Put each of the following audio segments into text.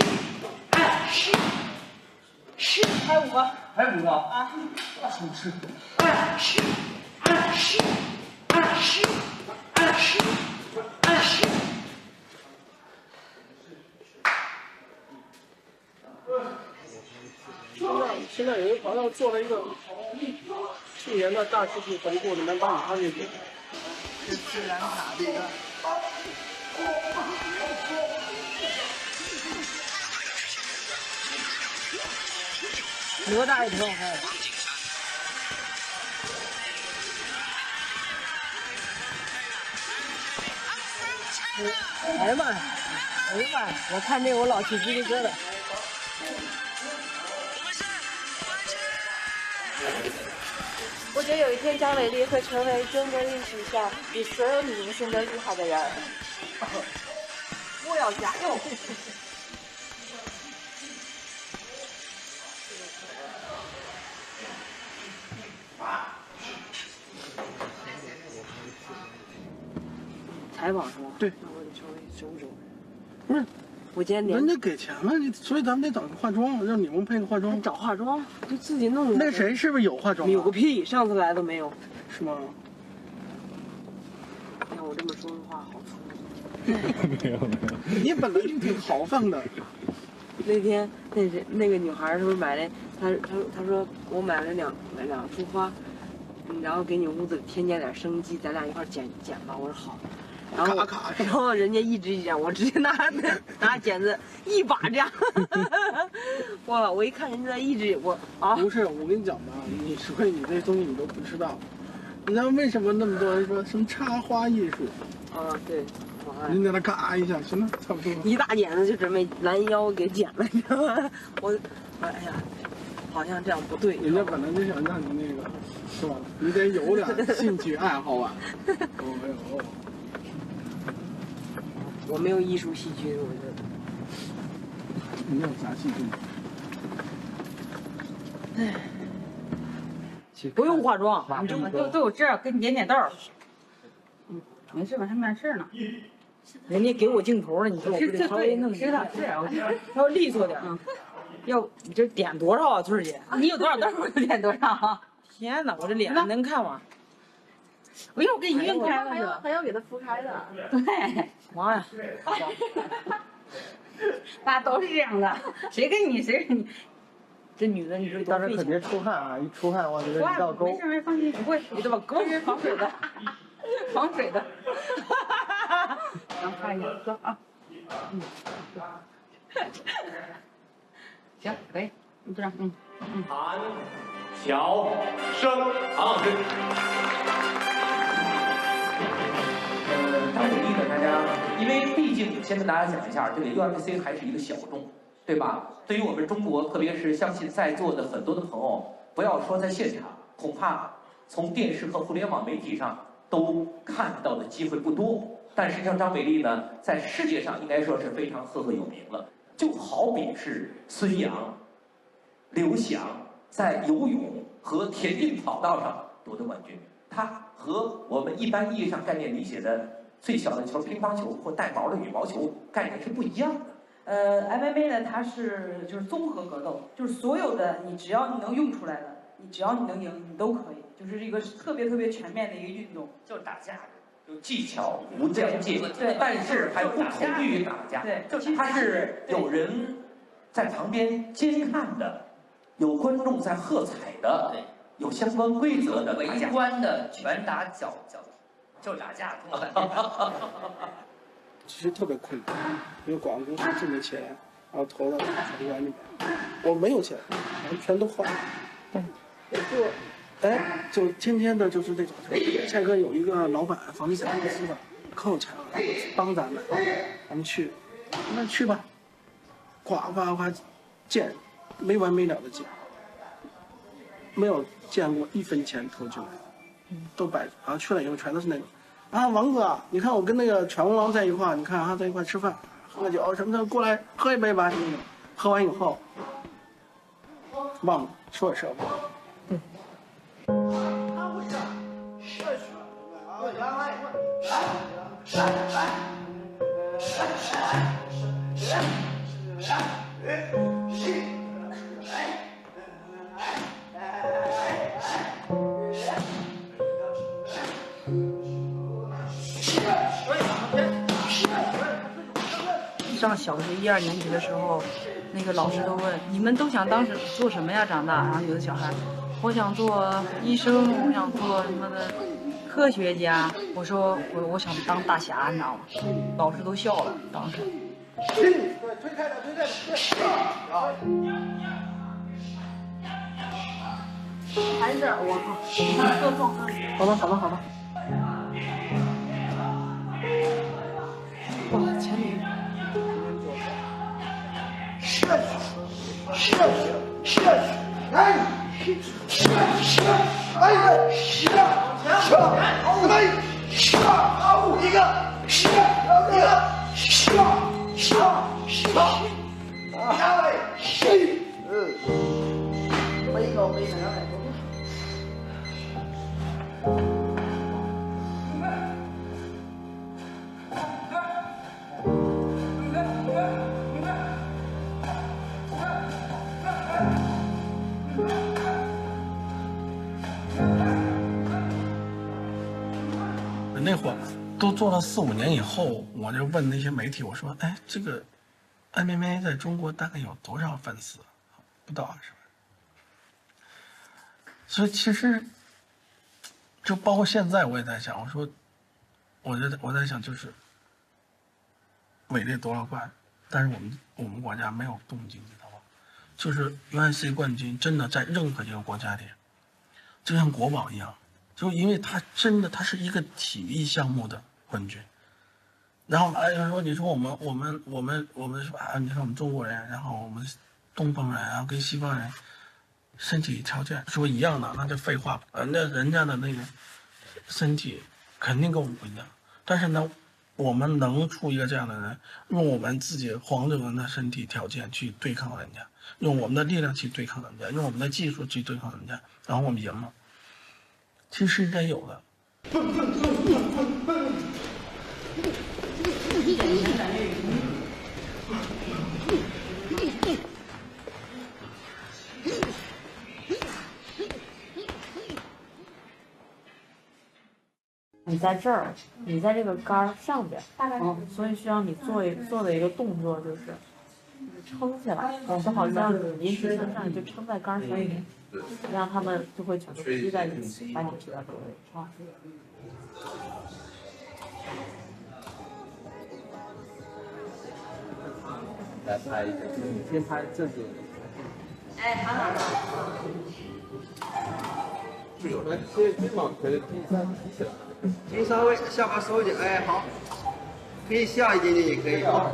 我都忘了。还有五个。还有五个。啊。现在有一个朋友做了一个去年的大数据回顾，里面把你放进去。是自然卡的。哪吒也挺好看的。哎呀妈呀！哎呀妈呀！我看这个我老起鸡皮疙瘩。我觉得有一天张伟丽会成为中国历史上比所有女明星都厉害的人。我要加油！采访是吗？对。那我得稍微收收。不是，我今天人家给钱了，你所以咱们得找个化妆，让你们配个化妆。找化妆，就自己弄。那谁是不是有化妆、啊？有个屁！上次来都没有。是吗？你看我这么说的话，好粗。没有没有。你本来就挺豪放的。那天那谁那个女孩是不是买了？她她她说我买了两买两束花，嗯然后给你屋子添加点生机，咱俩一块剪剪吧。我说好。然后然后人家一直一剪，我直接拿 拿剪子一把这样。哇！我一看人家在一直我啊。不是，我跟你讲吧，你说你这东西你都不知道。你知道为什么那么多人说什么插花艺术？啊，对。你在那嘎一下，行了，差不多。一大剪子就准备拦腰给剪了，你知道吗？我，哎呀，好像这样不对。人家本来就想让你那个，是吧？你得有点兴趣爱好啊。哦呦。我没有艺术细菌，我觉得。你有啥细菌？唉。不用化妆，你就都都有这儿，给你点点痘。嗯，没事吧？还没事呢。人家给我镜头了，你说我不得稍微弄知道是啊，稍微利索点。嗯。要你这点多少啊，翠儿姐？你有多少痘？我就点多少。天哪，我这脸能看吗？不用，我给你晕开了还要还要给它敷开的。对。妈呀！大家都是这样的，谁跟你谁跟你。这女的，你说当时可别出汗啊！一出汗，我觉得一道沟。没事没事，放心，不会，你这把沟是防水的，防水的。咱看一下，走啊。嗯。行，可以，你这样，嗯嗯。韩乔生，韩老师。呃，张美丽呢，大家，因为毕竟先跟大家讲一下，这个 UMC 还是一个小众。对吧？对于我们中国，特别是相信在座的很多的朋友，不要说在现场，恐怕从电视和互联网媒体上都看到的机会不多。但实际上，张美丽呢，在世界上应该说是非常赫赫有名了。就好比是孙杨、刘翔在游泳和田径跑道上夺得冠军，他和我们一般意义上概念理解的最小的球乒乓球或带毛的羽毛球概念是不一样的。呃，MMA 呢，它是就是综合格斗，就是所有的你只要你能用出来的，你只要你能赢，你都可以，就是一个特别特别全面的一个运动。就是打架，有技巧无疆界，对但是还不同于打架，对就是它是有人在旁边监看的，有观众在喝彩的，对，有相关规则的打围架。观的拳打脚脚，就是打架，跟我。其实特别困难，因为广告公司挣的钱，然后投到场馆里面，我没有钱，然后全都花了。也就，哎，就天天的就是那种，蔡哥有一个老板，房地产公司的，可有钱了，帮咱们，咱们去，那去吧，呱呱呱建，没完没了的建，没有见过一分钱投进来的，都摆着，然后去了以后全都是那种。啊，王哥，你看我跟那个犬文王在一块儿，你看啊，在一块儿吃饭，喝个酒什么的，过来喝一杯吧。喝完以后，忘了说也说不了。一二年级的时候，那个老师都问你们都想当什做什么呀？长大，然后有的小孩，我想做医生，我想做什么的科学家。我说我我想当大侠，你知道吗？老师都笑了，当时。还是我靠，各放各好了好了好了，那会儿都做了四五年以后，我就问那些媒体，我说：“哎，这个 MMA 在中国大概有多少粉丝？不到二十万？”所以其实，就包括现在我也在想，我说，我觉得我在想就是，伟烈夺了冠，但是我们我们国家没有动静，你知道吗？就是 UFC 冠军真的在任何一个国家里，就像国宝一样。就因为他真的他是一个体育项目的冠军，然后哎说你说我们我们我们我们说啊你说我们中国人，然后我们东方人啊跟西方人身体条件说一样的，那就废话，人家人家的那个身体肯定跟我们不一样，但是呢，我们能出一个这样的人，用我们自己黄种人的身体条件去对抗人家，用我们的力量去对抗人家，用我们的技术去对抗人家，然后我们赢了。其实是应该有的。你在这儿，你在这个杆儿上边，嗯，所以需要你做一做的一个动作就是撑起来，就好像临时向上，就撑在杆儿上面，这样他们就会全部吸在一起，把你提到这个位置啊。来拍一个，你先拍这组。哎，好好好。来，肩肩膀可以第三提起来。肩稍微下巴收一点，哎，好，可以下一点点也可以啊。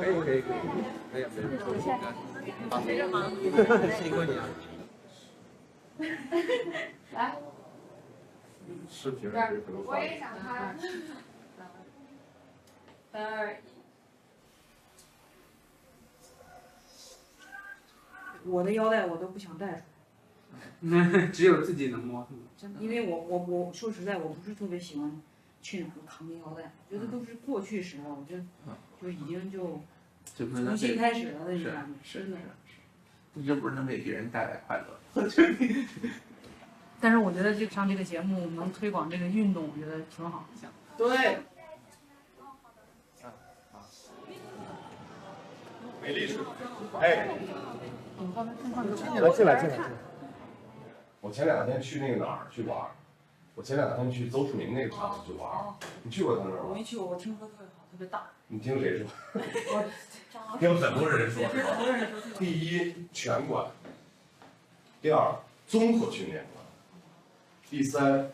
可以可以可以，没有没有，不行。好，谁这忙？辛苦你了。来。视频我也想拍。三二一。我的腰带我都不想带出来，只有自己能摸。真的，因为我我我说实在，我不是特别喜欢去哪儿扛腰带，觉得都是过去时候，我就就已经就重新开始了那感觉，是真的。是，这不是能给别人带来快乐？我觉得但是我觉得这上这个节目能推广这个运动，我觉得挺好。对。美丽是，哎，来进来进来进来。我前两天去那个哪儿去玩儿，我前两天去邹市明那个场子去玩儿，你去过他那儿吗？我没去过，我听说特别好，特别大。你听谁说？我听很多人说，很多人说。第一，拳馆；第二，综合训练馆；第三，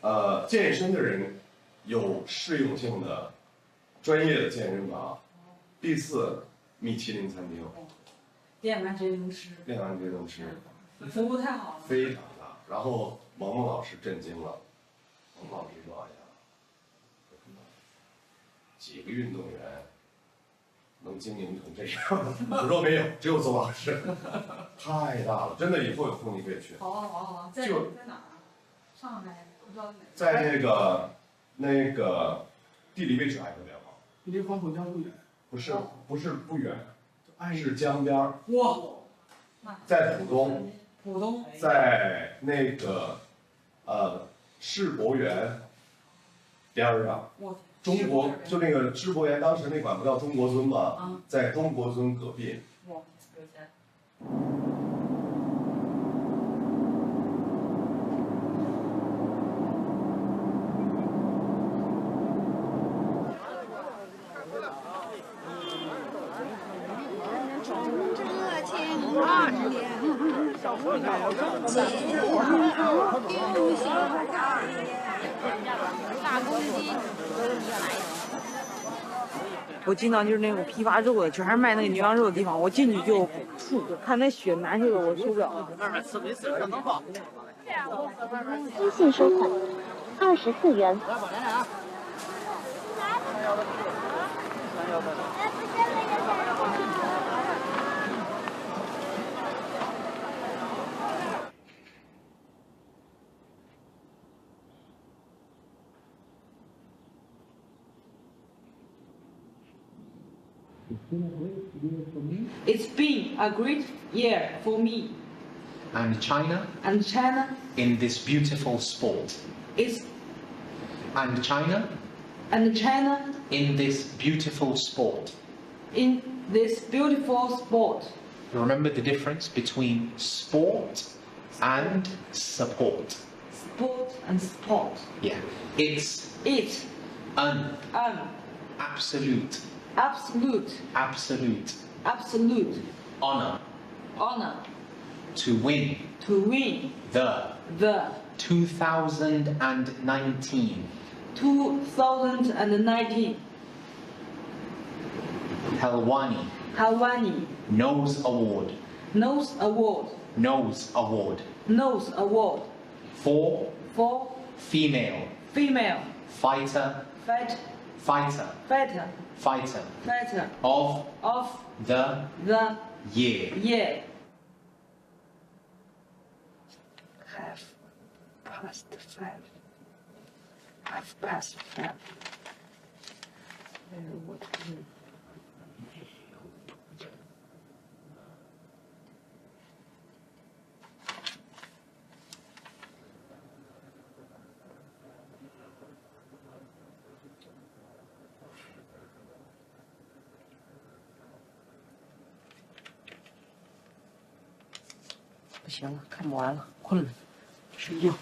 呃，健身的人有适用性的专业的健身房；第四，米其林餐厅，练完谁能吃？练完这能吃，服务太好了。非常大。然后萌萌老师震惊了，萌萌老师说：“哎呀，几个运动员能经营成这样？” 我说没有，只有邹老师，太大了，真的，以后有空你可以去。好啊好啊好啊，在就在哪儿啊？上海不知道哪。在那个那个地理位置还特别好，离黄浦江不远。不是不是不远，是江边儿，哇，在浦东，浦东在那个呃世博园边上。中国就那个世博园，当时那馆不叫中国尊吗啊？在中国尊隔壁。哇，有钱。我经常就是那种批发肉的，全是卖那个牛羊肉的地方，我进去就吐，看那血难受的我受不了。微信收款，二十四元。It's been a great year for me And China and China in this beautiful sport. is And China and China in this beautiful sport. in this beautiful sport. Remember the difference between sport and support. Sport and sport. Yeah. It's It's an an absolute, absolute, absolute. Absolute. Honor. Honor. To win. To win. The. The. 2019 2019 Helwani. Helwani. Nose Award. Nose Award. Nose Award. Nose Award. For. For. Female. Female. Fighter, fight, fighter, fighter, fighter fighter of of the the year. year. Half past five. Half past five. 哎呦不行了，看不完了，困了，睡觉。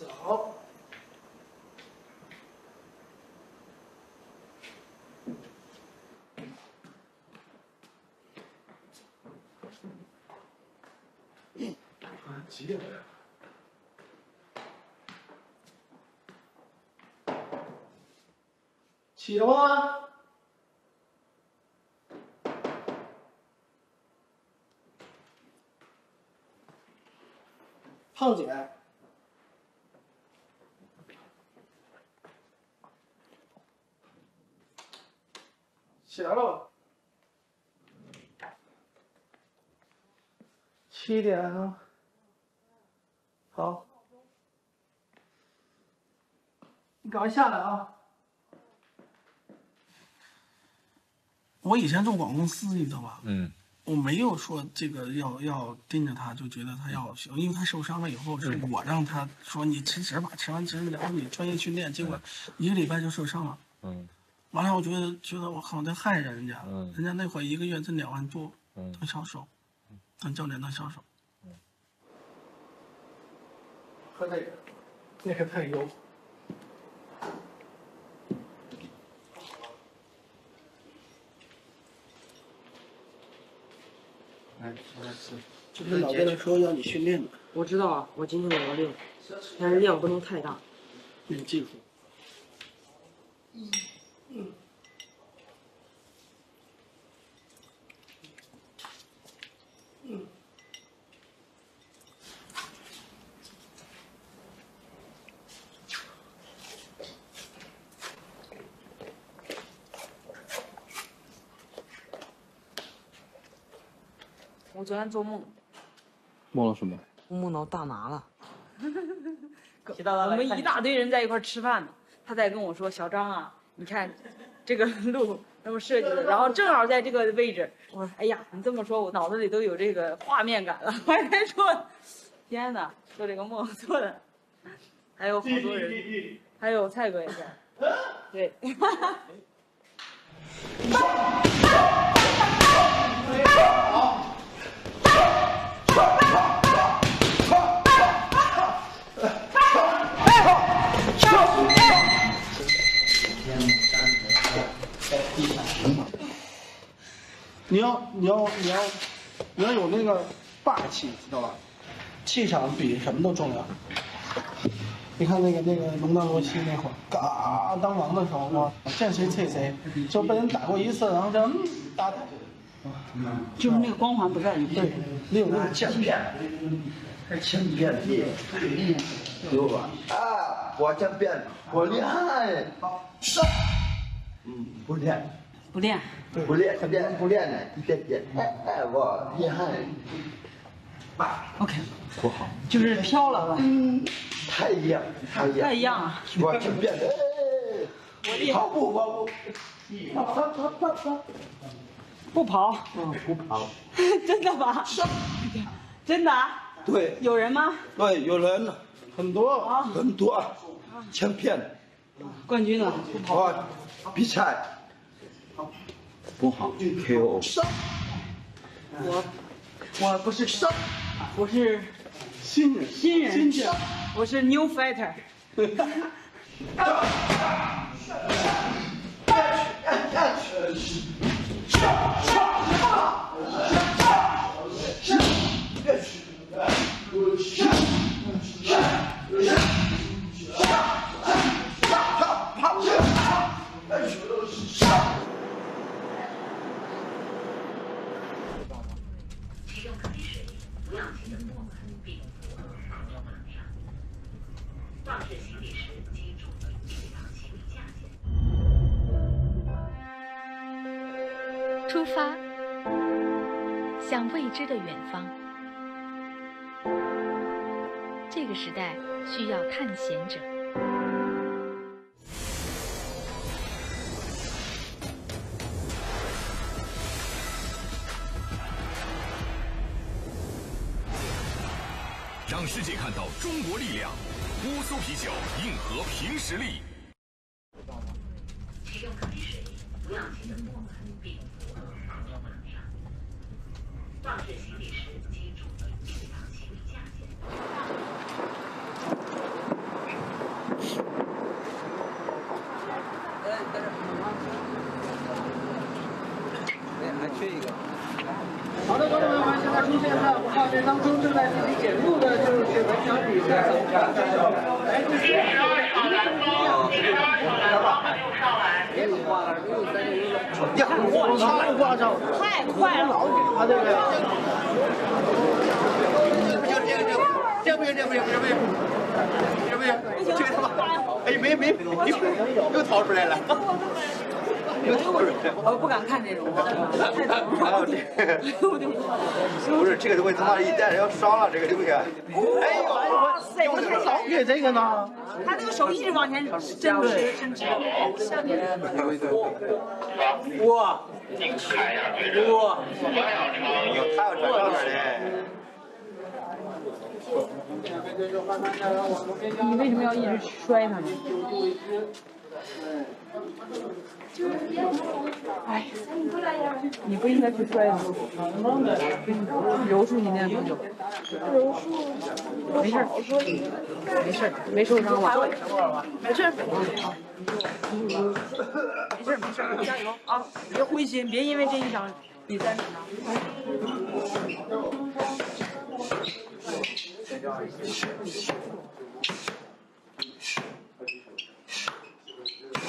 早几点了呀起了吗胖姐。起来了。七点啊。好。你赶快下来啊！我以前做广告公司，你知道吧？嗯。我没有说这个要要盯着他，就觉得他要行，因为他受伤了以后，是我让他说你辞职吧，辞完职然后你专业训练，结果一个礼拜就受伤了。嗯。完了，我觉得觉得我靠，在害人人家，嗯人家那会儿一个月挣两万多，嗯当销售，当教练当销售。喝那个，那个太油。来，我来吃。就是老跟他说要你训练的，我知道啊，我今天我要练，但是量不能太大。练技术。昨天做梦，梦了什么？我梦到大拿了，我们一大堆人在一块吃饭呢，他在跟我说：“小张啊，你看这个路那么设计的，然后正好在这个位置。”我说：“哎呀，你这么说，我脑子里都有这个画面感了。”我还说：“天哪，做这个梦做的，还有好多人，还有蔡哥也在，对。你要你要你要你要有那个霸气，知道吧？气场比什么都重要。你看那个那个龙丹罗西那会儿，嘎当王的时候，哇，见谁啐谁，就被人打过一次，然后这样嗯打他，就是那个光环不在里面。对，你有那个千变，千变厉害，对吧？啊，我千变，我厉害，上，嗯，不练，不练，不练，练不练呢，一点点，哎哎，我厉害，OK，不好，就是飘了吧？嗯，太一样，太一样，太一样了。我千变，哎，我厉害跑步跑步，跑跑跑跑跑，不跑，嗯，不跑，真的吧？真的？对，有人吗？对，有人很多，很多，千片，冠军了，不跑。啊，比赛不好，KO。我我不是上，我是新人，新人，新人，我是 new fighter。使 未知的远方。这个时代需要探险者。让世界看到中国力量，乌苏啤酒，硬核凭实力。使用开水，不要记得过门并符合防用能量。放置行李时，记住确保行李架件。好的，观众朋友们，现在出现在我们画面当中正在进行检录的就是本场比赛来自十二场蓝方，十二场蓝方还没有上来。呀，我操！挂上，太快了，啊对对。这不行，这不行，这不行，这不行，这不行，这他妈，哎，没没又，又掏出来了。我不敢看这种，还有这个，不是这个东西他妈一戴要伤了这个东西。哎呦，哇塞，我怎么老给这个呢？他这个手一直往前伸直伸直，下面。哇，哇，有他要转上面嘞。你为什么要一直摔他呢？哎，你不应该去摔他。柔术你练多久？柔术，没事，没事，没受伤吧？没事。没事没事，加油啊！别灰心，别因为这一场比赛受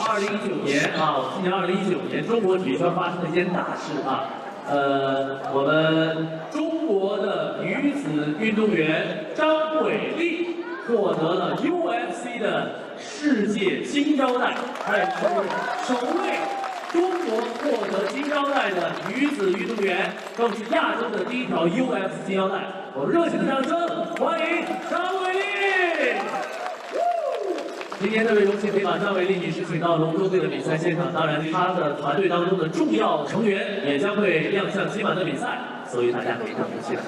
二零一九年啊，今年二零一九年，中国体育圈发生了一件大事啊。呃，我们中国的女子运动员张伟丽获得了 UFC 的世界金腰带，哎，首位中国获得金腰带的女子运动员，更是亚洲的第一条 UFC 金腰带。我们热情的掌声欢迎张伟丽！今天特别荣幸可以把张伟丽女士请到龙舟队的比赛现场，当然她的团队当中的重要成员也将会亮相今晚的比赛，所以大家非常的期待。